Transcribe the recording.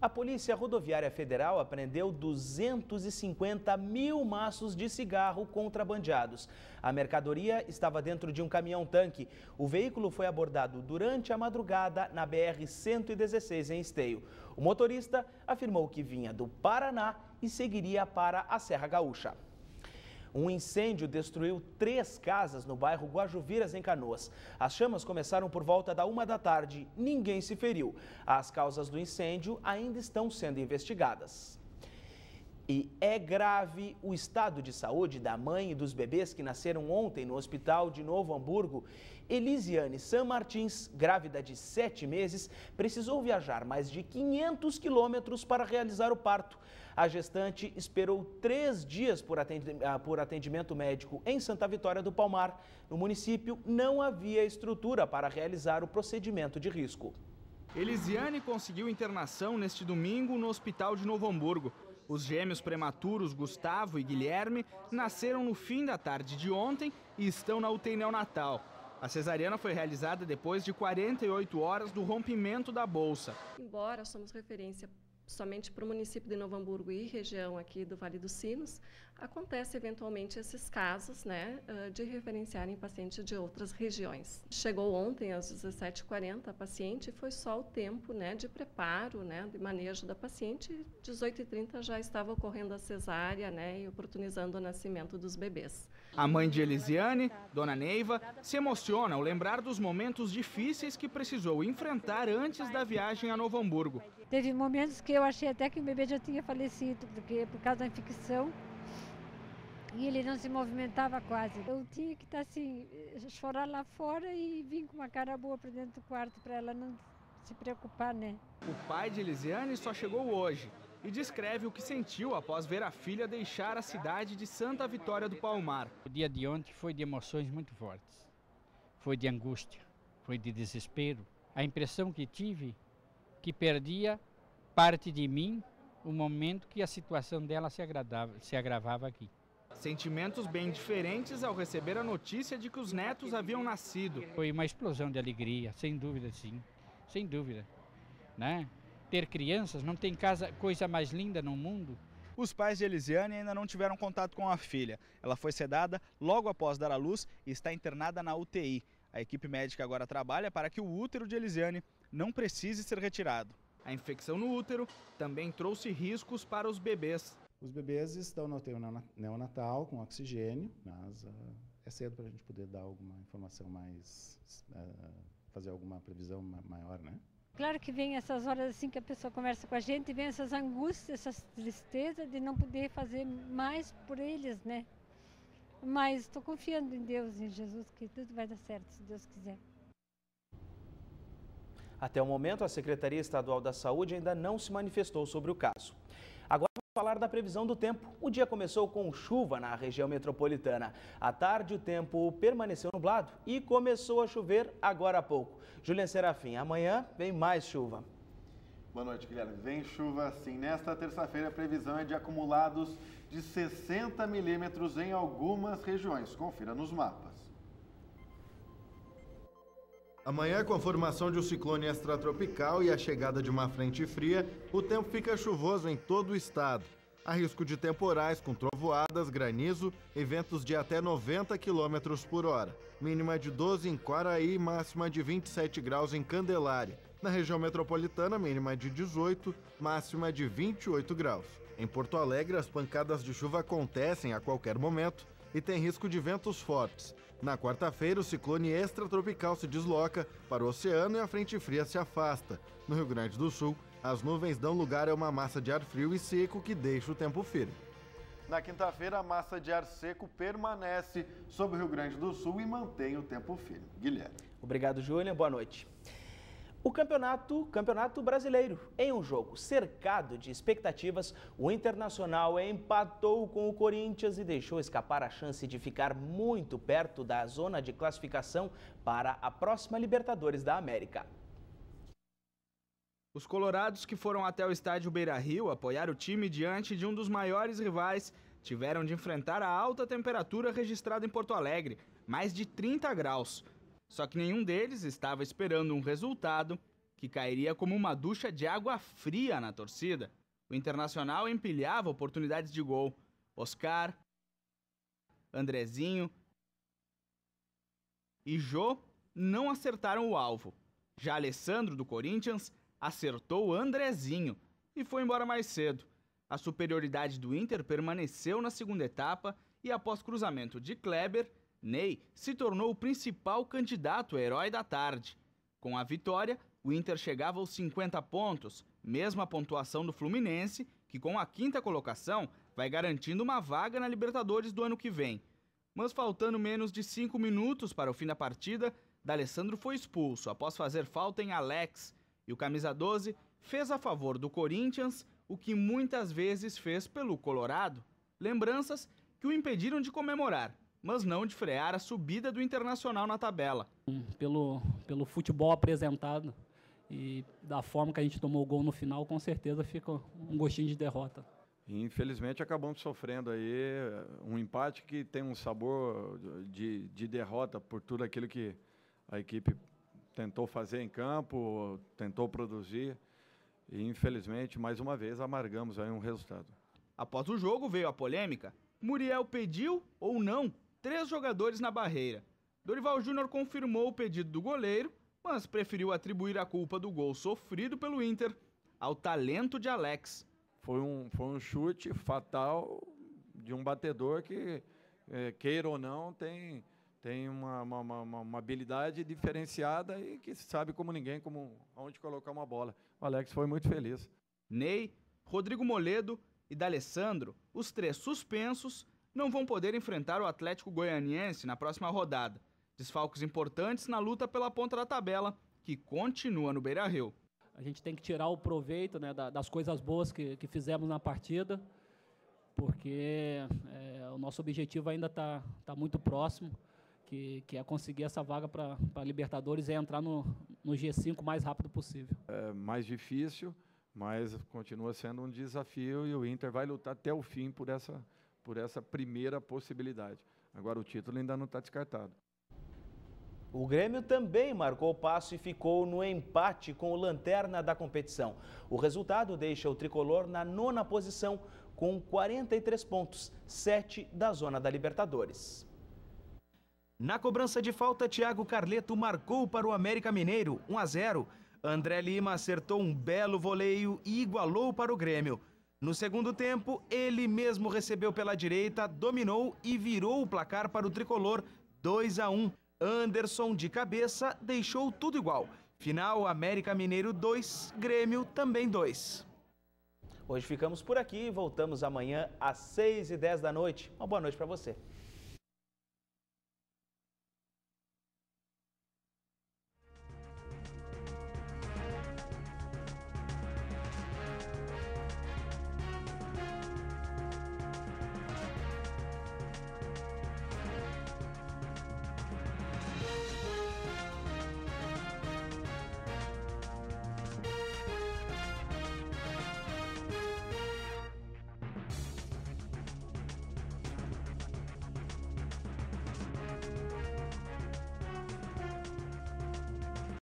A Polícia Rodoviária Federal apreendeu 250 mil maços de cigarro contrabandeados. A mercadoria estava dentro de um caminhão-tanque. O veículo foi abordado durante a madrugada na BR-116 em Esteio. O motorista afirmou que vinha do Paraná e seguiria para a Serra Gaúcha. Um incêndio destruiu três casas no bairro Guajuviras, em Canoas. As chamas começaram por volta da uma da tarde. Ninguém se feriu. As causas do incêndio ainda estão sendo investigadas. E é grave o estado de saúde da mãe e dos bebês que nasceram ontem no hospital de Novo Hamburgo. Elisiane San Martins, grávida de sete meses, precisou viajar mais de 500 quilômetros para realizar o parto. A gestante esperou três dias ah, por atendimento médico em Santa Vitória do Palmar. No município, não havia estrutura para realizar o procedimento de risco. Elisiane conseguiu internação neste domingo no Hospital de Novo Hamburgo. Os gêmeos prematuros Gustavo e Guilherme nasceram no fim da tarde de ontem e estão na UTI neonatal. A cesariana foi realizada depois de 48 horas do rompimento da bolsa. Embora somos referência somente para o município de Novo Hamburgo e região aqui do Vale dos Sinos, acontece eventualmente esses casos né, de referenciarem pacientes de outras regiões. Chegou ontem às 17h40 a paciente e foi só o tempo né, de preparo, né, de manejo da paciente. 18h30 já estava ocorrendo a cesárea né, e oportunizando o nascimento dos bebês. A mãe de Elisiane, Dona Neiva, se emociona ao lembrar dos momentos difíceis que precisou enfrentar antes da viagem a Novo Hamburgo. Teve momentos que eu achei até que o bebê já tinha falecido, porque por causa da infecção e ele não se movimentava quase. Eu tinha que estar assim, chorar lá fora e vir com uma cara boa para dentro do quarto para ela não se preocupar, né? O pai de Elisiane só chegou hoje e descreve o que sentiu após ver a filha deixar a cidade de Santa Vitória do Palmar. O dia de ontem foi de emoções muito fortes. Foi de angústia, foi de desespero. A impressão que tive que perdia parte de mim o momento que a situação dela se, agradava, se agravava aqui. Sentimentos bem diferentes ao receber a notícia de que os netos haviam nascido. Foi uma explosão de alegria, sem dúvida, sim. Sem dúvida. Né? Ter crianças, não tem casa, coisa mais linda no mundo. Os pais de Elisiane ainda não tiveram contato com a filha. Ela foi sedada logo após dar à luz e está internada na UTI. A equipe médica agora trabalha para que o útero de Elisiane não precise ser retirado. A infecção no útero também trouxe riscos para os bebês. Os bebês estão no UTI neonatal com oxigênio, mas uh, é cedo para a gente poder dar alguma informação mais, uh, fazer alguma previsão maior, né? Claro que vem essas horas assim que a pessoa conversa com a gente, vem essas angústias, essas tristezas de não poder fazer mais por eles, né? Mas estou confiando em Deus, em Jesus, que tudo vai dar certo, se Deus quiser. Até o momento, a Secretaria Estadual da Saúde ainda não se manifestou sobre o caso. Agora falar da previsão do tempo. O dia começou com chuva na região metropolitana. À tarde, o tempo permaneceu nublado e começou a chover agora há pouco. Julian Serafim, amanhã vem mais chuva. Boa noite, Guilherme. Vem chuva sim. Nesta terça-feira, a previsão é de acumulados de 60 milímetros em algumas regiões. Confira nos mapas. Amanhã, com a formação de um ciclone extratropical e a chegada de uma frente fria, o tempo fica chuvoso em todo o estado. Há risco de temporais com trovoadas, granizo e ventos de até 90 km por hora. Mínima de 12 em Quaraí, máxima de 27 graus em Candelária. Na região metropolitana, mínima de 18, máxima de 28 graus. Em Porto Alegre, as pancadas de chuva acontecem a qualquer momento e tem risco de ventos fortes. Na quarta-feira, o ciclone extratropical se desloca para o oceano e a frente fria se afasta. No Rio Grande do Sul, as nuvens dão lugar a uma massa de ar frio e seco que deixa o tempo firme. Na quinta-feira, a massa de ar seco permanece sobre o Rio Grande do Sul e mantém o tempo firme. Guilherme. Obrigado, Júlia. Boa noite. O campeonato, campeonato brasileiro. Em um jogo cercado de expectativas, o Internacional empatou com o Corinthians e deixou escapar a chance de ficar muito perto da zona de classificação para a próxima Libertadores da América. Os colorados que foram até o estádio Beira-Rio apoiar o time diante de um dos maiores rivais tiveram de enfrentar a alta temperatura registrada em Porto Alegre, mais de 30 graus. Só que nenhum deles estava esperando um resultado que cairia como uma ducha de água fria na torcida. O Internacional empilhava oportunidades de gol. Oscar, Andrezinho e Jô não acertaram o alvo. Já Alessandro, do Corinthians, acertou Andrezinho e foi embora mais cedo. A superioridade do Inter permaneceu na segunda etapa e, após cruzamento de Kleber, Ney se tornou o principal candidato herói da tarde. Com a vitória, o Inter chegava aos 50 pontos, mesma pontuação do Fluminense, que com a quinta colocação vai garantindo uma vaga na Libertadores do ano que vem. Mas faltando menos de cinco minutos para o fim da partida, D'Alessandro foi expulso após fazer falta em Alex e o camisa 12 fez a favor do Corinthians o que muitas vezes fez pelo Colorado. Lembranças que o impediram de comemorar, mas não de frear a subida do Internacional na tabela. Pelo, pelo futebol apresentado e da forma que a gente tomou o gol no final, com certeza fica um gostinho de derrota. Infelizmente acabamos sofrendo aí um empate que tem um sabor de, de derrota por tudo aquilo que a equipe tentou fazer em campo, tentou produzir. E infelizmente, mais uma vez, amargamos aí um resultado. Após o jogo veio a polêmica. Muriel pediu ou não três jogadores na barreira. Dorival Júnior confirmou o pedido do goleiro, mas preferiu atribuir a culpa do gol sofrido pelo Inter ao talento de Alex. Foi um, foi um chute fatal de um batedor que, é, queira ou não, tem, tem uma, uma, uma, uma, habilidade diferenciada e que sabe como ninguém como onde colocar uma bola. O Alex foi muito feliz. Ney, Rodrigo Moledo e D'Alessandro, os três suspensos, não vão poder enfrentar o Atlético Goianiense na próxima rodada. Desfalques importantes na luta pela ponta da tabela, que continua no Beira-Rio. A gente tem que tirar o proveito né, das coisas boas que, que fizemos na partida, porque é, o nosso objetivo ainda está tá muito próximo que, que é conseguir essa vaga para a Libertadores e é entrar no, no G5 o mais rápido possível. É mais difícil, mas continua sendo um desafio e o Inter vai lutar até o fim por essa, por essa primeira possibilidade. Agora o título ainda não está descartado. O Grêmio também marcou passo e ficou no empate com o lanterna da competição. O resultado deixa o tricolor na nona posição com 43 pontos, 7 da zona da Libertadores. Na cobrança de falta, Thiago Carleto marcou para o América Mineiro, 1 a 0. André Lima acertou um belo voleio e igualou para o Grêmio. No segundo tempo, ele mesmo recebeu pela direita, dominou e virou o placar para o tricolor 2 a 1. Anderson de cabeça deixou tudo igual. Final América Mineiro 2, Grêmio também 2. Hoje ficamos por aqui e voltamos amanhã às 6 e 10 da noite. Uma boa noite para você.